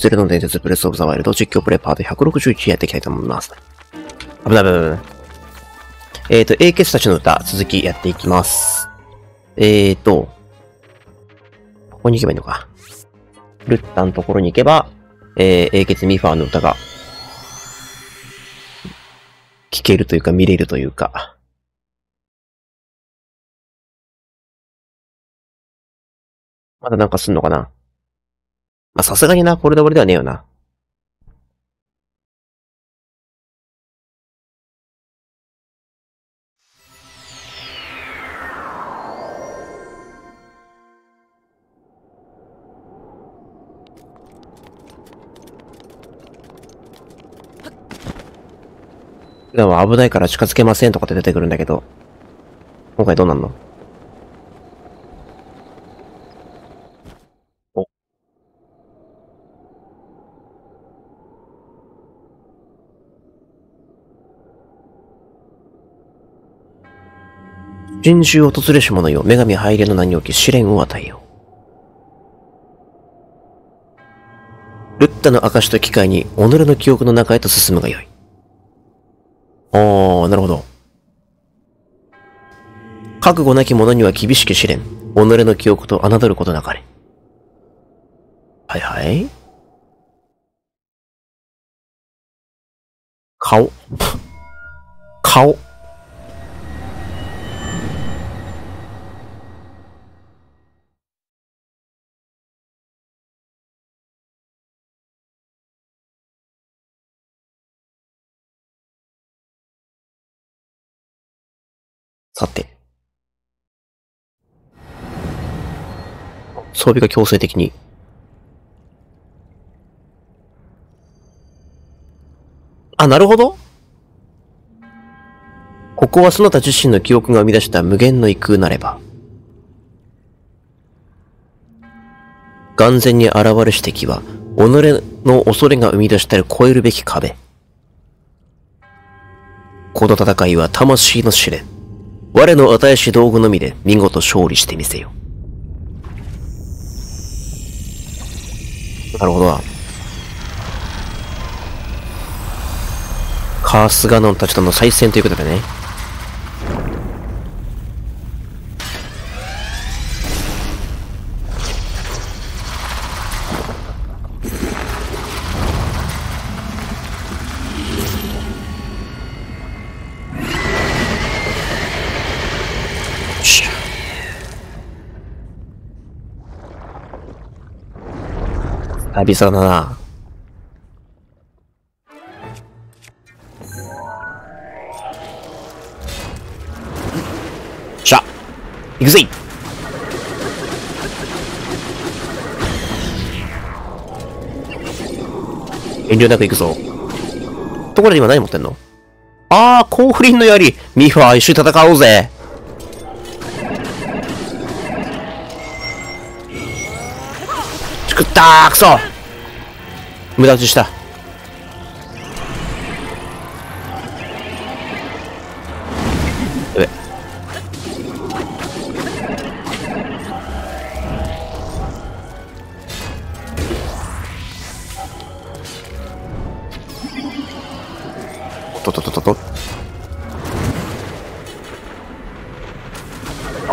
ゼルの伝説ブレスオブザワイルド実況プレイパート161やっていきたいと思います。危ない危ない危ない。えっ、ー、と、英傑たちの歌、続きやっていきます。えーと、ここに行けばいいのか。ルッタのところに行けば、えー、英傑ミファーの歌が、聞けるというか見れるというか。まだなんかすんのかなまあ、さすがにな、これで終わりではねえよな。普段は危ないから近づけませんとかって出てくるんだけど、今回どうなんの？人獣を訪れし者よ、女神入れの名におき試練を与えよう。ルッタの証と機会に、己の記憶の中へと進むがよい。あー、なるほど。覚悟なき者には厳しき試練。己の記憶と侮ることなかれ。はいはい。顔。顔。さて。装備が強制的に。あ、なるほどここはそなた自身の記憶が生み出した無限の異空なれば。眼前に現れし敵は、己の恐れが生み出したる超えるべき壁。この戦いは魂の試練。我の与えし道具のみで見事勝利してみせよ。なるほど。カースガノンたちとの再戦ということでね。久々だな。しゃ。行くぜ。遠慮なく行くぞ。ところで今何持ってんの？あー、コーフリンの槍。ミファー一緒に戦おうぜ。作ったーくそ無駄打ちした。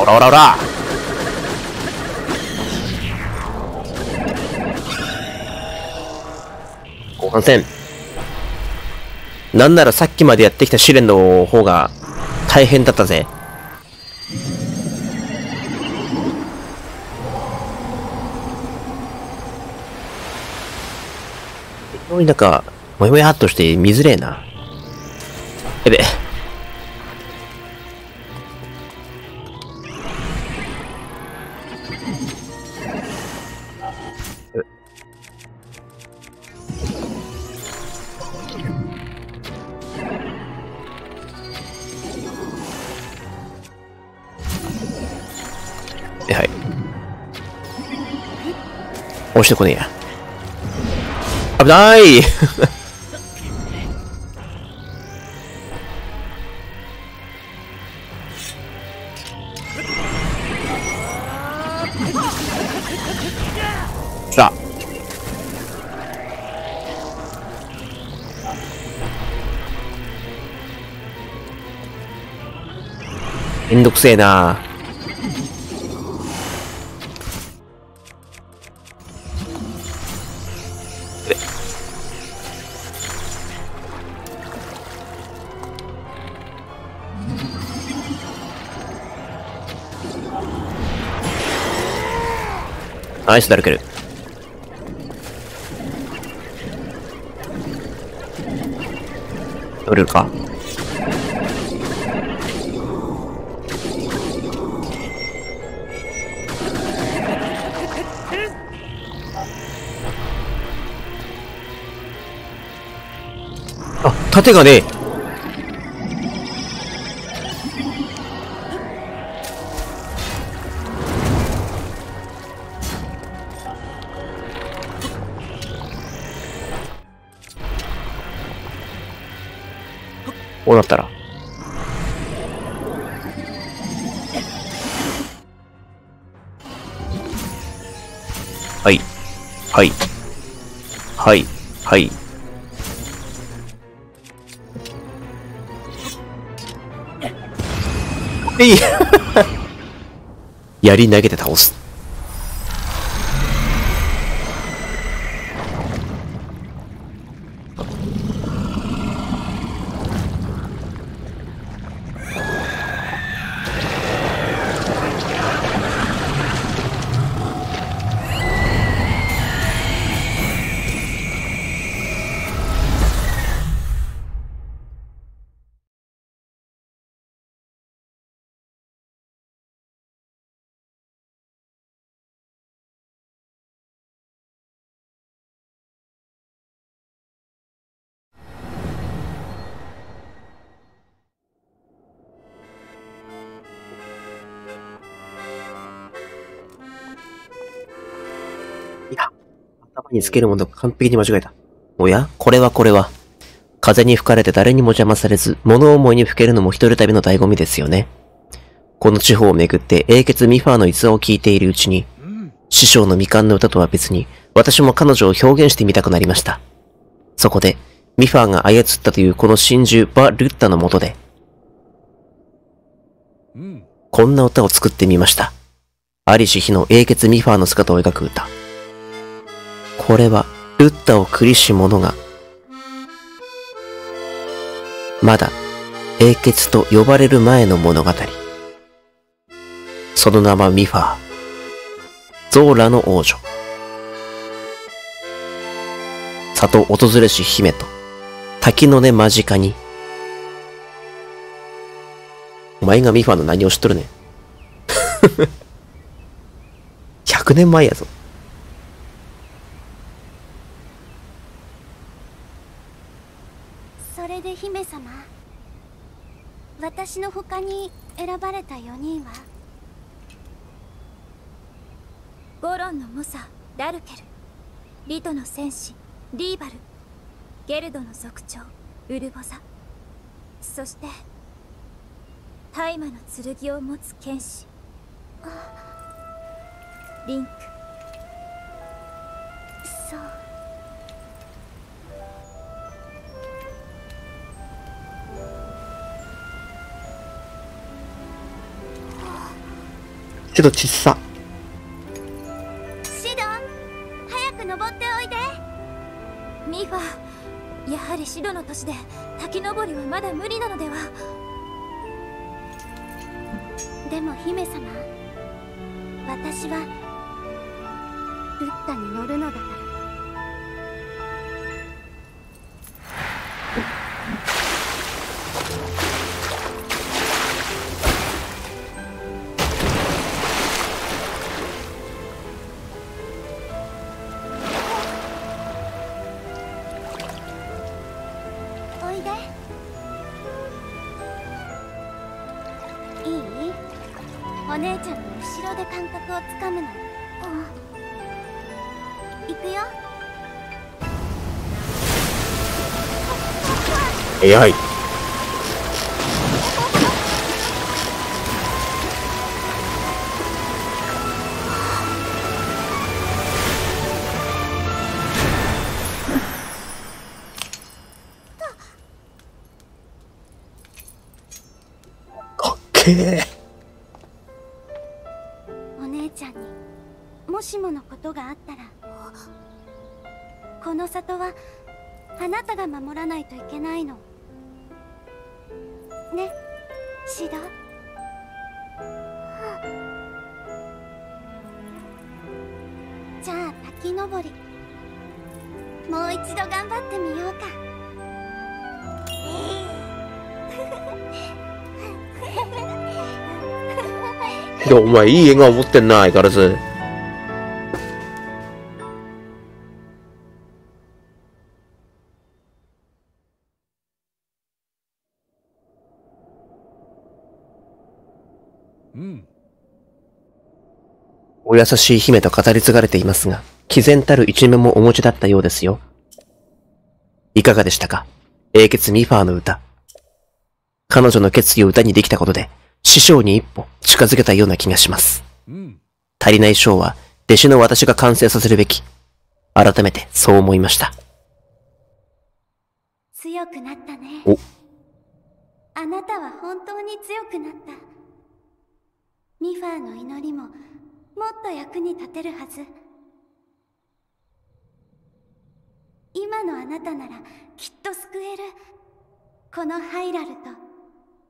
らおらおら反戦。なんならさっきまでやってきた試練の方が大変だったぜ。非常になんか、もやもやっとして見づれえな。やべ。落ちてこねえや。危ないさあ。めんどくせえなナイスダルケル。取れるかあ、盾がねえ。槍投げて倒す。につけるもの完璧に間違えた。おや？これはこれは。風に吹かれて誰にも邪魔されず、物思いに吹けるのも一人旅の醍醐味ですよね。この地方をめぐって英傑ミファーの逸話を聞いているうちに、師匠の未完の歌とは別に、私も彼女を表現してみたくなりました。そこで、ミファーが操ったというこの真珠バ・ルッタのもとで、こんな歌を作ってみました。アリシヒの英傑ミファーの姿を描く歌。これは、ルッタを繰りし者が、まだ、英傑と呼ばれる前の物語。その名はミファー。ゾーラの王女。里訪れし姫と、滝の根間近に。お前がミファーの何を知っとるねん。100年前やぞ。姫様私の他に選ばれた4人は？ゴロンの猛者ダルケル。リトの戦士リーバル。ゲルドの族長ウルボザ。そして大魔の剣を持つ剣士。リンク。ちっさ。シドン早く登っておいで。ミファやはりシドの年で滝登りはまだ無理なのでは？でも姫様私はルッタに乗るのだかをつかむの、行くよ。AI この里はあなたが守らないといけないの。ね？シド？じゃあ滝登り。もう一度頑張ってみようか。いや、お前いい笑顔持ってんな、相変わらず。お優しい姫と語り継がれていますが、毅然たる一面もお持ちだったようですよ。いかがでしたか？英傑ミファーの歌。彼女の決意を歌にできたことで、師匠に一歩近づけたような気がします。うん足りない章は、弟子の私が完成させるべき。改めてそう思いました。強くなったねおあなたは本当に強くなったミファーの祈りももっと役に立てるはず今のあなたならきっと救えるこのハイラルと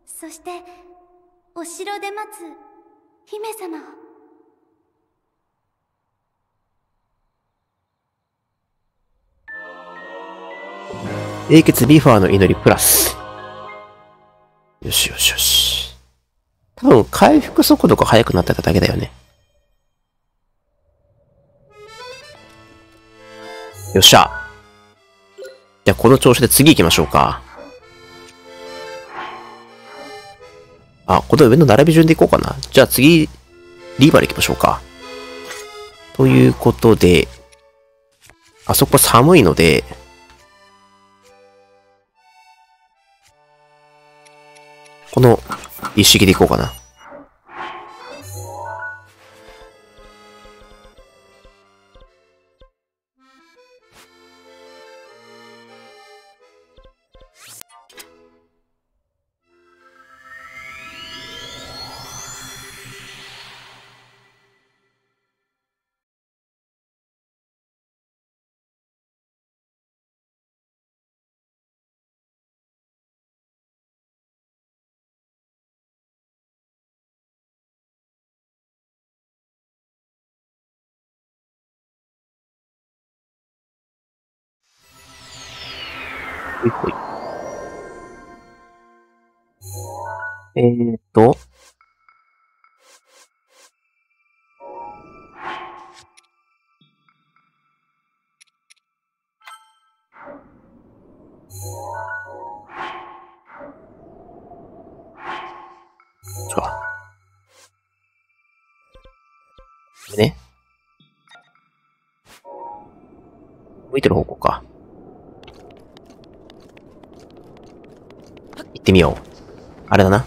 そしてお城で待つ姫様を英傑ミファーの祈りプラス。よしよしよし。多分回復速度が速くなってただけだよね。よっしゃ。じゃあこの調子で次行きましょうか。あ、この上の並び順で行こうかな。じゃあ次、リーバーで行きましょうか。ということで、あそこ寒いので、この一式でいこうかな。えーっと。ちょ。ね。向いてる方向か。行ってみよう。あれだな。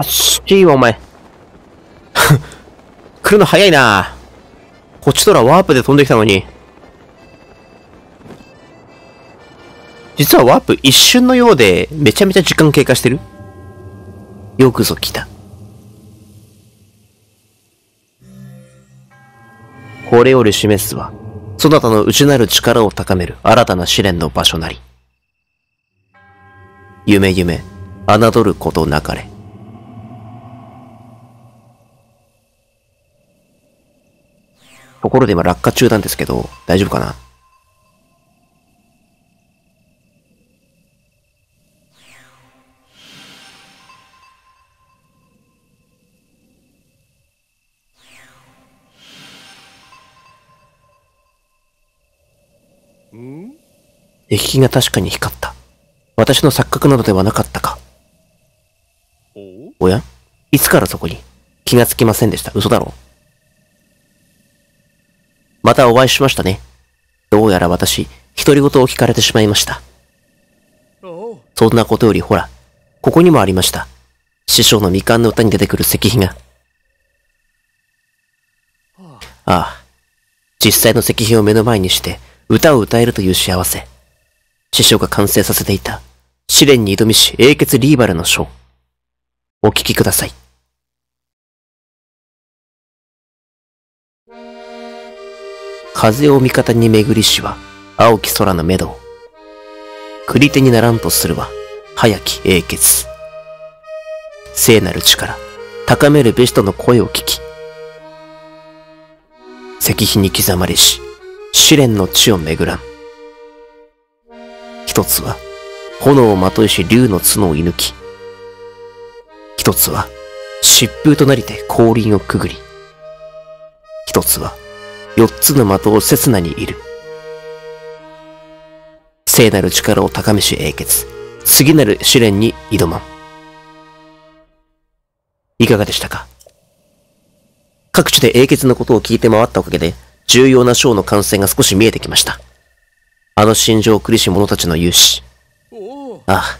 あっしいわ、お前。来るの早いな。こっちとらワープで飛んできたのに。実はワープ一瞬のようで、めちゃめちゃ時間経過してるよくぞ来た。これより示すは、そなたの内なる力を高める新たな試練の場所なり。夢夢、侮ることなかれ。ところで今落下中なんですけど、大丈夫かな？うん？液気が確かに光った。私の錯覚などではなかったか。お？や？いつからそこに？気がつきませんでした。嘘だろ。またお会いしましたね。どうやら私、独り言を聞かれてしまいました。そんなことよりほら、ここにもありました。師匠の未完の歌に出てくる石碑が。ああ、実際の石碑を目の前にして歌を歌えるという幸せ。師匠が完成させていた試練に挑みし英傑リーバルの章。お聞きください。風を味方に巡りしは青き空のメドウ。繰り手にならんとするは早き英傑。聖なる力、高めるべしとの声を聞き、石碑に刻まれし試練の地を巡らん。一つは炎をまといし竜の角を射抜き、一つは疾風となりて降臨をくぐり、一つは四つの的を刹那にいる。聖なる力を高めし英傑、次なる試練に挑まん。いかがでしたか？各地で英傑のことを聞いて回ったおかげで、重要な章の完成が少し見えてきました。あの心情を苦し者たちの勇士。ああ、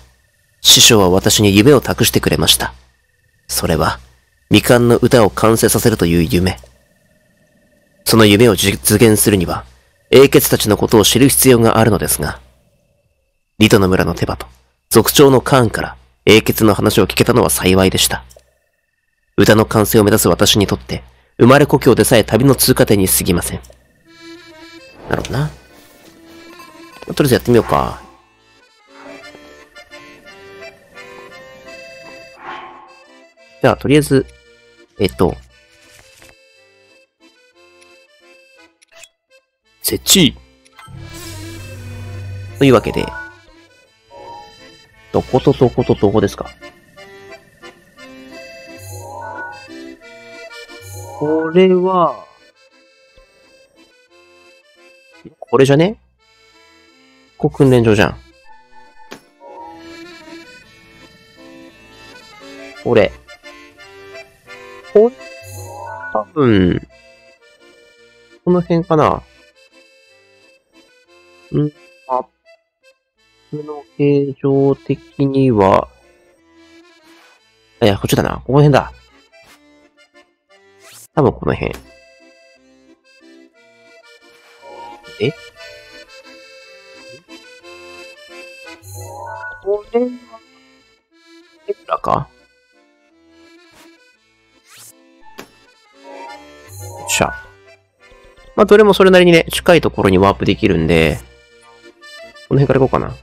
師匠は私に夢を託してくれました。それは、未完の歌を完成させるという夢。その夢を実現するには、英傑たちのことを知る必要があるのですが、リトの村の手羽と、族長のカーンから英傑の話を聞けたのは幸いでした。歌の完成を目指す私にとって、生まれ故郷でさえ旅の通過点に過ぎません。なるほどな。とりあえずやってみようか。じゃあ、とりあえず、えっと、設置というわけで、どことどことどこですか？これは、これじゃね？ここ訓練場じゃん。これ。これ、多分、この辺かな？んマップの形状的には、いや、こっちだな。この辺だ。多分この辺。え？これは、テプラか？よっしゃ。まあ、どれもそれなりにね、近いところにワープできるんで、の辺から行こうかな。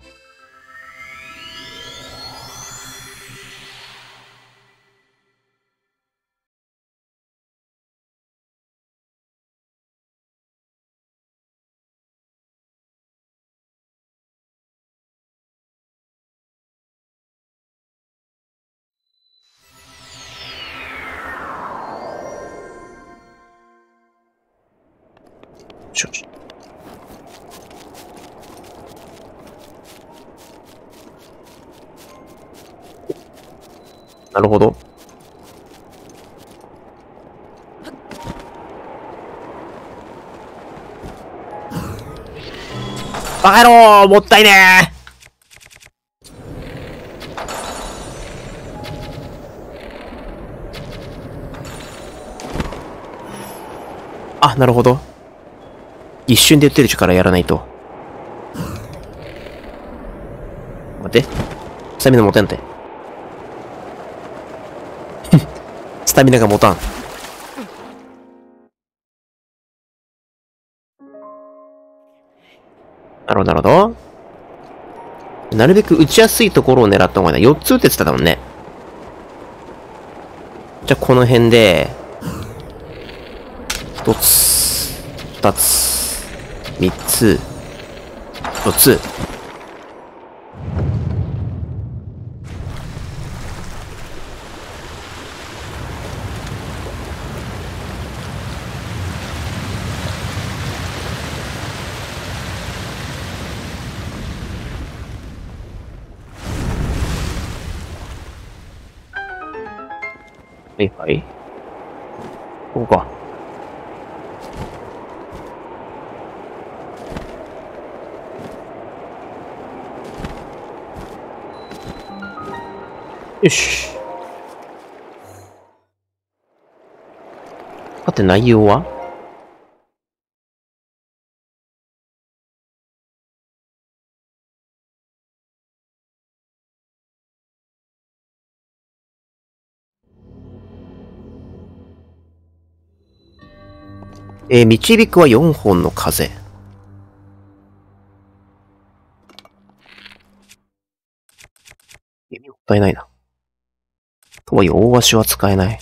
なるほど。バカ野郎もったいねあ、なるほど。一瞬で打てる力やらないと。待って。スタミナ持てんて。スタミナが持たん。なるほど、なるほど。なるべく打ちやすいところを狙った方がいいな。4つ打ててたもんね。じゃ、この辺で、1つ、2つ、3つ、4つ。い？ここか。よし。さて内容は？えー、導くは4本の風。意味もったいないな。とはいえ、大足は使えない。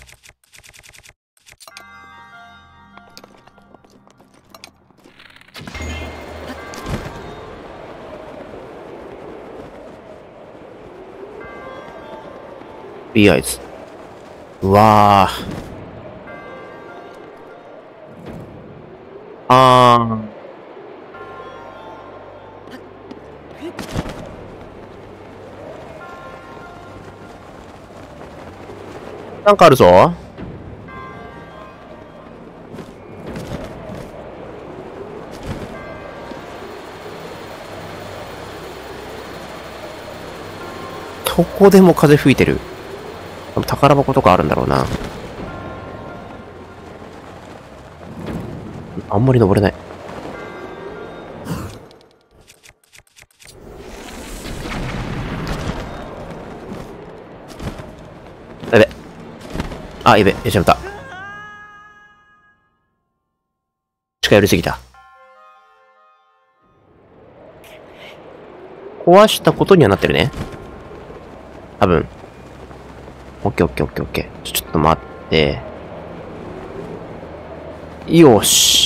ビーアイズ。うわぁ。あー。なんかあるぞ。どこでも風吹いてる。宝箱とかあるんだろうな。あんまり登れない。やべ。あ、やべ。やっちゃった。近寄りすぎた。壊したことにはなってるね。多分。オッケーオッケーオッケーオッケー。ちょっと待って。よし。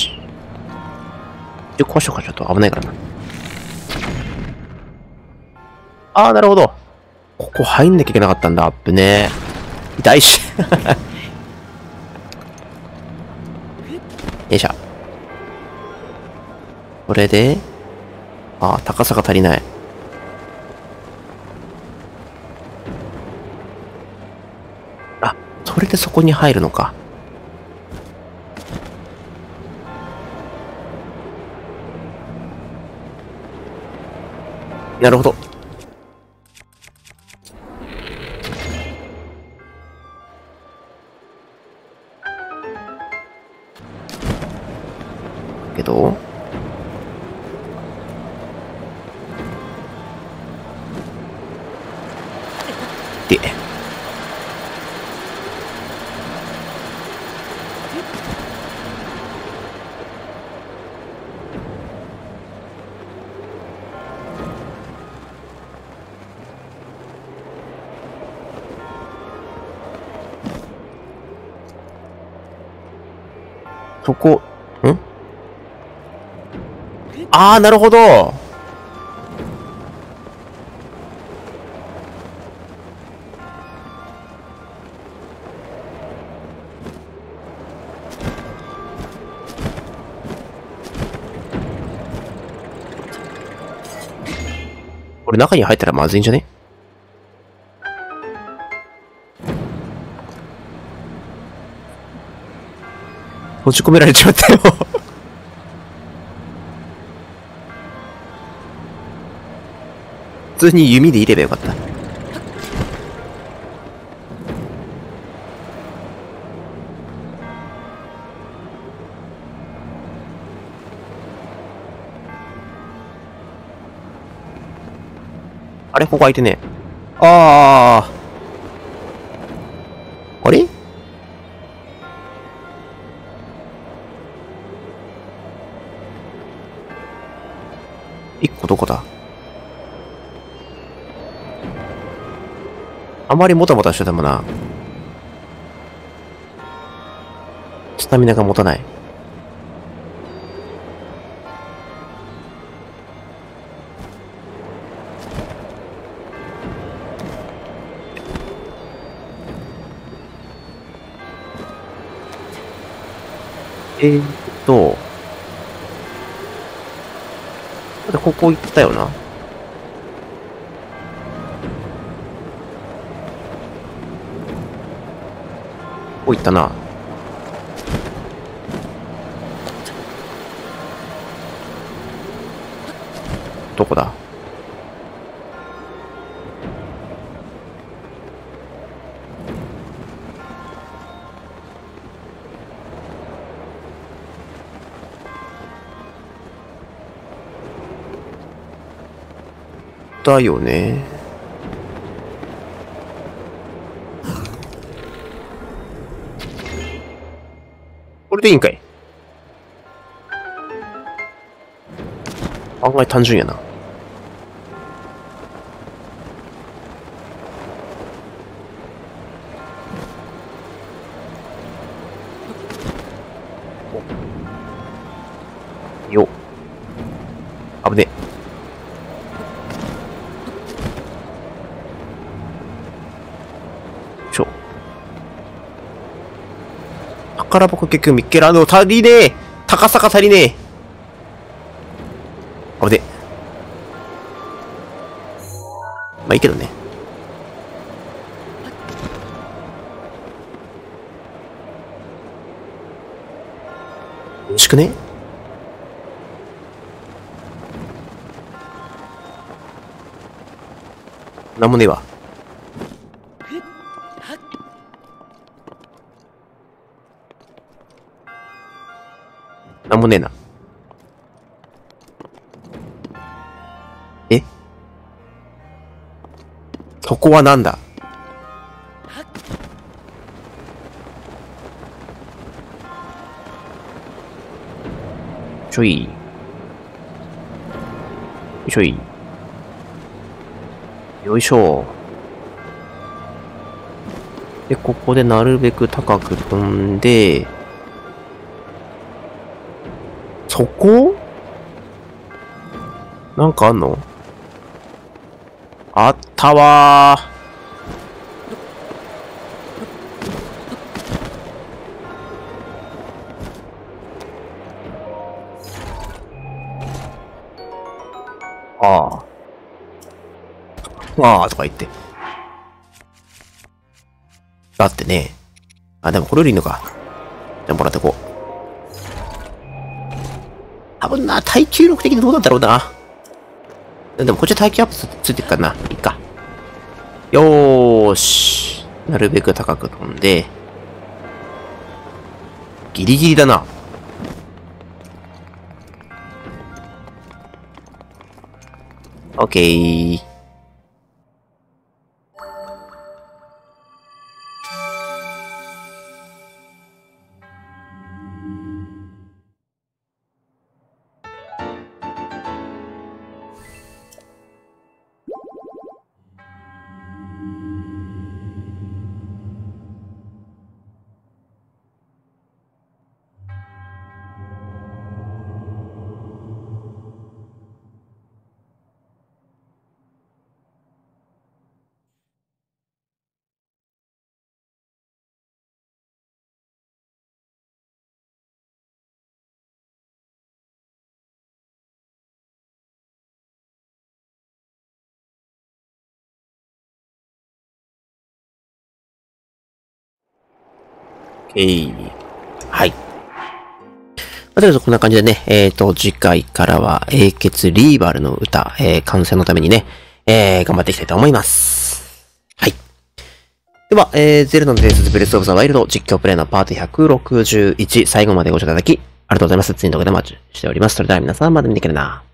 で、壊しようか、ちょっと危ないからな。あー、なるほど。ここ入んなきゃいけなかったんだ。アップね。痛いし。よいしょ。これで、あー、高さが足りない。あ、それでそこに入るのか。なるほど。あー、なるほど。これ中に入ったらまずいんじゃね？閉じ込められちまったよ通に弓でいればよかった。あれここ空いてねああ。あれ？一個どこだ？あまりもたもたしててもな。スタミナが持たない。えーっと、ここ行ったよな。こ行ったな？どこだ？だよね。れでいいんかい案外単純やな。宝箱結局見っけらん。の足りねえ。高さが足りねえ。危ねまあいいけどね。よろしくね。なんもねえわ。んもねえな。え？そこはなんだ？ちょい。よいしょい。よいしょ。で、ここでなるべく高く飛んで、そこ？なんかあんの？あったわ。ああ。ああとか言って。だってね。あ、でもこれよりいいのか。じゃあもらってこう。多分な、耐久力的にどうなんだろうな。でもこっちは耐久アップついてるからな。いいか。よーし。なるべく高く飛んで。ギリギリだな。オッケー。えい。はい。ま、とりあえずこんな感じでね、えっ、ー、と、次回からは、英傑リーバルの歌、えー、完成のためにね、えー、頑張っていきたいと思います。はい。では、えー、ゼルダの伝説ブレスオブザワイルド実況プレイのパート161、最後までご視聴いただき、ありがとうございます。次の動画でお待ちしております。それでは皆さん、また見てくれな。